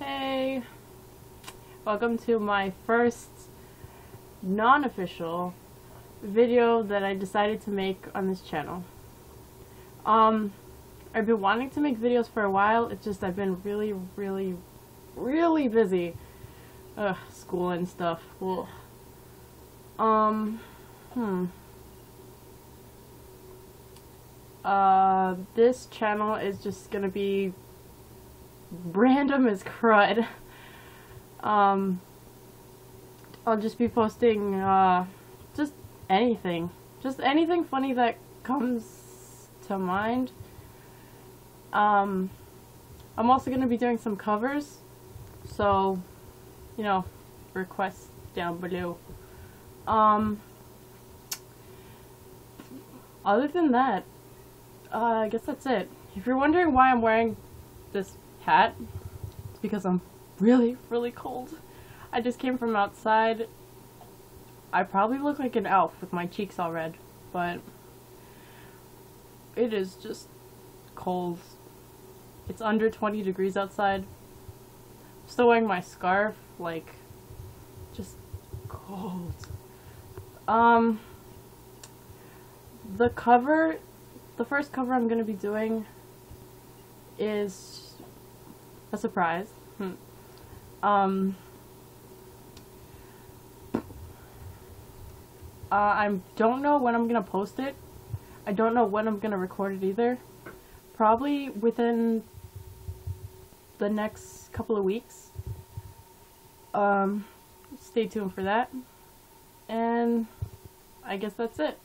Hey! Welcome to my first non-official video that I decided to make on this channel. Um, I've been wanting to make videos for a while, it's just I've been really, really, really busy. Ugh, school and stuff. Well, Um, hmm. Uh, this channel is just gonna be random as crud. Um, I'll just be posting, uh, just anything. Just anything funny that comes to mind. Um, I'm also gonna be doing some covers, so, you know, requests down below. Um, other than that, uh, I guess that's it. If you're wondering why I'm wearing this hat, it's because I'm really, really cold. I just came from outside. I probably look like an elf with my cheeks all red, but it is just cold. It's under 20 degrees outside. I'm still wearing my scarf, like, just cold. Um, the cover the first cover I'm going to be doing is a surprise. Hmm. Um, uh, I don't know when I'm going to post it. I don't know when I'm going to record it either. Probably within the next couple of weeks. Um, stay tuned for that. And I guess that's it.